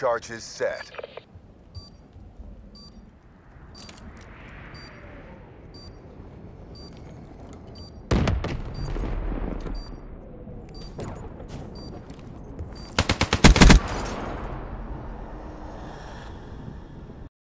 charges set.